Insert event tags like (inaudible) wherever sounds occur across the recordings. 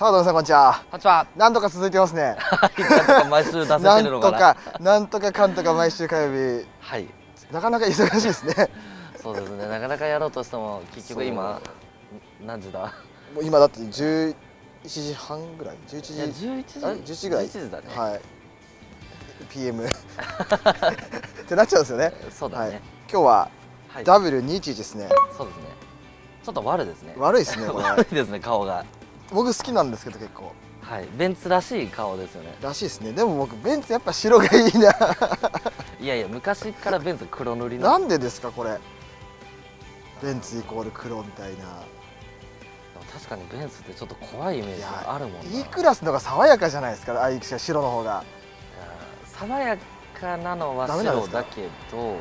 さあどうもさんこんにちはこんにちは。なんとか続いてますね (laughs) なんとか毎週出せなんてるのかな。とかなんとかかんとか毎週火曜日はい。なかなか忙しいですねそうですね。なかなかやろうとしても結局今何時だ？もう今だって11時半ぐらい？11いや時11時？あれ？11時ぐらい？11時だね。はい PM ってなっちゃうんですよねはいそうだね。今日ははい。W211 ですねそうですね。ちょっと悪ですね。悪いですね (laughs) 悪いですね顔が。僕好きなんですけど結構はい。ベンツらしい顔ですよね。らしいですねでも僕ベンツやっぱ白がいいな (laughs) いやいや昔からベンツ黒塗りの。なんでですかこれ？ベンツイコール黒みたいな確かにベンツってちょっと怖いイメージがあるもんな。E クラスの方が爽やかじゃないですかああいう白の方がうん爽やかなのは白だけど。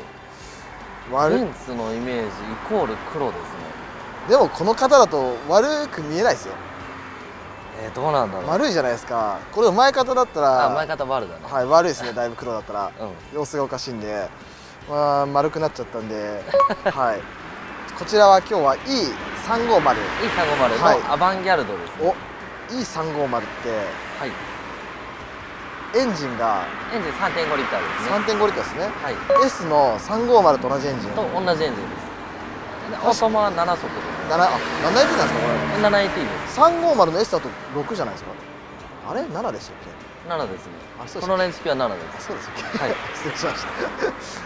ベンツのイメージイコール黒ですね。でもこの方だと悪く見えないですよえー、どうなんだろう。丸いじゃないですか。これ前方だったらあ前方悪だね。はい悪いですね。だいぶ黒だったら。うん。様子がおかしいんで。まあ丸くなっちゃったんで。(laughs) はい。こちらは今日は E350 E350 はい。のアバンギャルドです、ね。お E350 ってはい。エンジンがエンジン3.5リッターですね。3.5リッターですね。はい。S の350と同じエンジン。と同じエンジンですでオートマは7速です7あ7 80なんですかこれ。7AT です。350の S だと6じゃないですか。あれ？7でしたっけ？7ですね。あそうこのレンチキは7であそうですはい。(laughs) 失礼しまし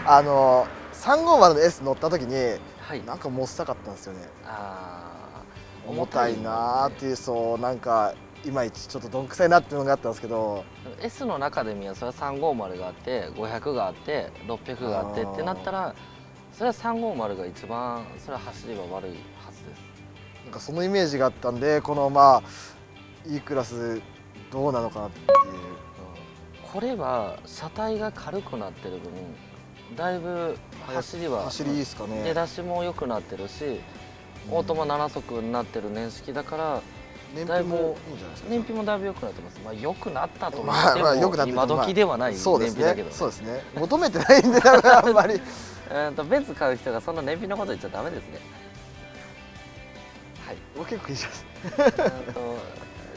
た。(laughs) あの350の S 乗った時にすはい。なんか持ちたかったんですよね。あー。重たいなーっていうそうなんかいまいちちょっとどんくさいなっていうのがあったんですけど。S の中で見ればそれは350があって500があって600があってってなったらそれは350が一番それは走りは悪いはずです。なんかそのイメージがあったんでこのまあ E クラスどうなのかなっていう。これは車体が軽くなってる分だいぶ走りは走りいいですかね。出だしも良くなってるしオートマ7速になってる年式だから燃費も燃費もだいぶ良くなってます。まあ良くなったと言まあってもまあ良くなってる今時ではない燃費だけどね。そうですね。求めてないんで (laughs) あんまりえーとベンツ買う人がそんな燃費のこと言っちゃダメですね。はい。僕結構いいじゃないですえーと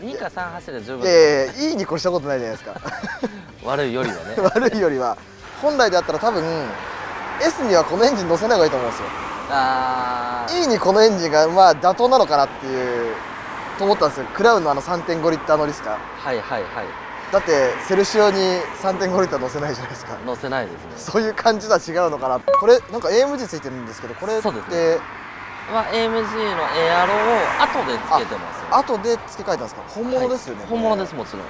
2か3走れば十分。かいやいやいに越したことないじゃないですか。(laughs) 悪いよりはね。(laughs) 悪いよりは。本来であったら多分 S にはこのエンジン乗せない方がいいと思うんですよ。あー。E にこのエンジンがまあ妥当なのかなっていうと思ったんですよ。クラウンのあの3.5リッター乗りですか？はいはいはい。だってセルシオに3.5リッター乗せないじゃないですか。乗せないですね。そういう感じとは違うのかな。これなんか AMG ついてるんですけどこれって、ね。まあ AMG のエアロを後でつけてますよ後で付け替えたんですか？本物ですよね、はい。本物ですもちろん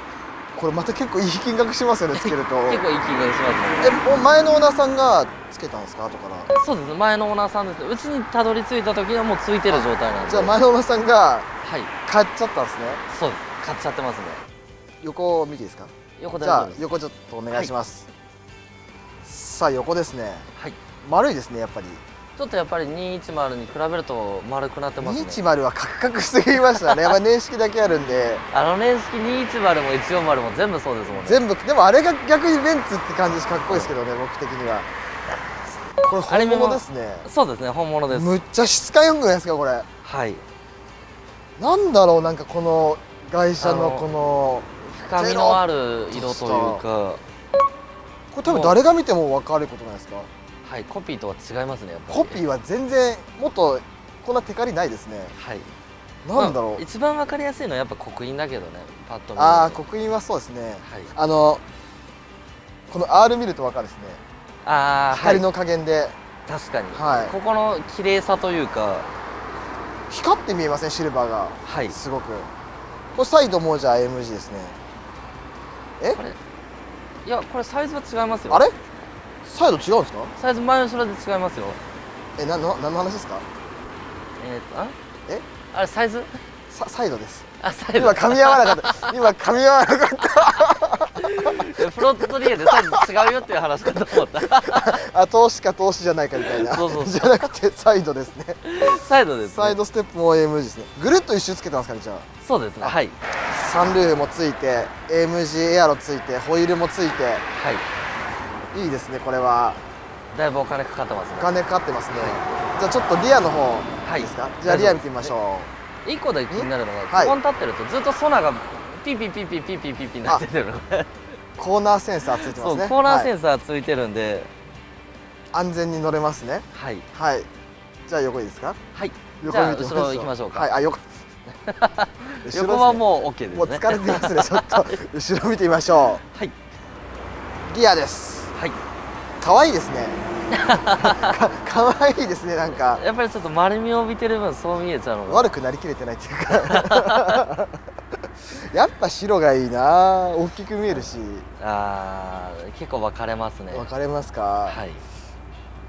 これまた結構いい金額しますよね (laughs) つけると。結構いい気がしますえねもう前のオーナーさんがつけたんですか？後からそうです。前のオーナーさんです。うちにたどり着いた時はもうついてる状態なんで。じゃあ前のオーナーさんがはい。買っちゃったんですね。そうです。買っちゃってますね。横を見ていいですか？横でじゃあ横ちょっとお願いします、さあ横ですね。はい。丸いですねやっぱりちょっとやっぱり210に比べると丸くなってますね。210はカクカクすぎましたね。やっぱ年式だけあるんで。あの年式210も140も全部そうですもんね。全部。でもあれが逆にベンツって感じしかっこいいですけどね僕的には。これ本物ですね。そうですね本物です。むっちゃ質感よくないですかこれ。はい。なんだろうなんかこの外車のこの深みのある色というか。これ多分誰が見ても分かることないですか？はいコピーとは違いますねコピーは全然もっとこんなテカリないですね。はい。なんだろう、まあ一番わかりやすいのはやっぱ刻印だけどねパッと見ああ刻印はそうですね。はい。あのこの R 見ると分かるですね。ああ光の加減で、確かに、はい。ここの綺麗さというか。光って見えません？シルバーが。はい。すごく。これサイドもじゃあ AMG ですね。え？これいやこれサイズは違いますよ。あれ？サイド違うんですか？サイズ前後ろで違いますよ。えなな何の話ですか？えー、とあ？え？あれサイズ？ササイドです。あサイズ今噛み合わなかった。今噛み合わなかった。(laughs) フロントとリアでサイズ違うよっていう話かと思った。(laughs) あ投資か投資じゃないかみたいな。そうそうじゃなくてサイドですね。サイドです、ね、サイドステップも AMG ですね。ぐるっと一周つけてますかねじゃあ。そうですね。はい。サンルーフもついて AMG エアロついてホイールもついて。はいいいですねこれは。だいぶお金かかってますね。お金かかってますね、じゃあちょっとリアの方はい。いいですか？じゃあリア見てみましょ一個だけ気になるのが、はい。ここに立ってるとずっとソナがピーピーピーピーピーピーピーピーなってるのコーナーセンサーついてますね。コーナーセはいンサーついてるんで。安全に乗れますね。はい。はい。じゃあ横いいですか？はい、じゃあ横見て後ろ行きましょうか、はい。あ横。後 (laughs) ろ横はもう OK ですね。もう疲れてますね。ちょっと後ろ見てみましょはい、うギアです。はい、可愛いですね。(laughs) か可愛いですねなんか。やっぱりちょっと丸みを帯びてる分そう見えちゃうのが悪くなりきれてないっていうか。(laughs) やっぱ白がいいな。大きく見えるし。あー結構分かれますね。分かれますか、はい。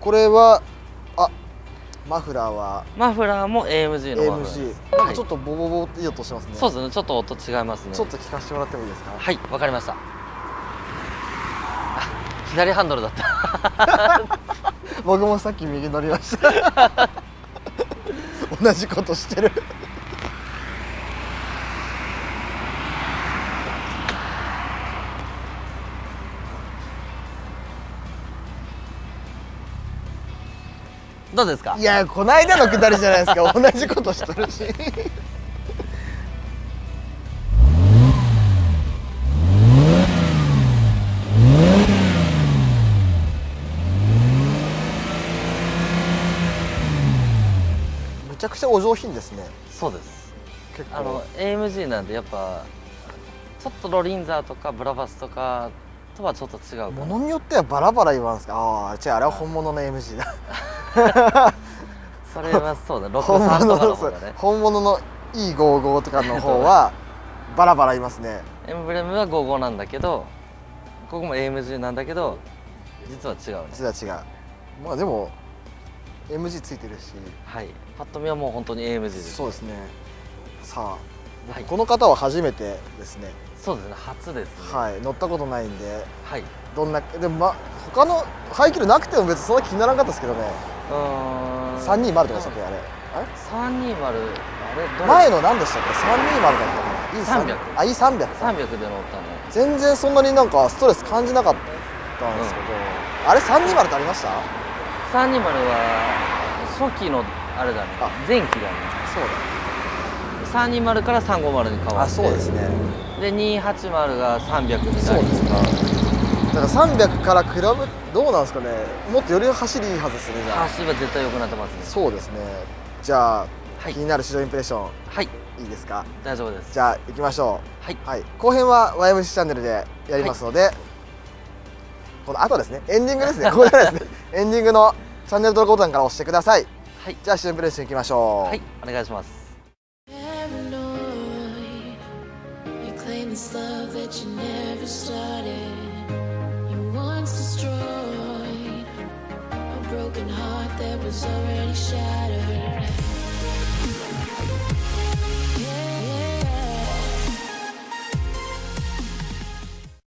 これはあマフラーは？マフラーも AMG のマフラー AMG なんかちょっとボボボっていい音してますね、そうですね。ちょっと音違いますね。ちょっと聞かせてもらってもいいですか？はいわかりました。あ左ハンドルだった。(laughs) 僕もさっき右乗りました。(laughs) 同じことしてる。どうですか？いやこないだのくだりじゃないですか。(laughs) 同じことしてるしちゃくちゃお上品ですね。そうです。結構。あの AMG なんでやっぱちょっとロリンザーとかブラバスとかとはちょっと違うものによってはバラバラ言わんすか？ああ違うあれは本物の MG だ。(laughs) それはそうだ。本63物のとかの方がね。本物の E55 とかの方は (laughs) バラバラいますね。エンブレムは55なんだけどここも AMG なんだけど実は違うね。実は違う。まあでも MG ついてるし。はいパッと見はもう本当に AMG ですそうですね。さあ、はい。この方は初めてですね。そうですね。初ですね。はい。乗ったことないんで。はい、どんなでもま他の排気量なくても別にそんな気にならなかったですけどね。うーん。320とかでしたっけあれ？あれ？320あれ？前の何でしたっけ？320だったかな。E300 あ E300 300で乗ったの。全然そんなになんかストレス感じなかったんですけど、あれ？320ってありました？320は初期のあれだね。あ。前期だね。そう320から350に変わって。だあそうですね。で280が300になり。そうですかだから300から比べどうなんですかね。もっとより走りいいはずですねじゃあ。走りは絶対良くなってますね。そうですね。じゃあ、はい。気になる指導インプレッション。はい。いいですか？大丈夫です。じゃあ行きましょはい、うはい。後編は YMC チャンネルでやりますので、この後ですね。エンディングですね。ここですね。(laughs) エンディングのチャンネル登録ボタンから押してくださいはい。じゃあ指導インプレッション行きましょう。はい。お願いします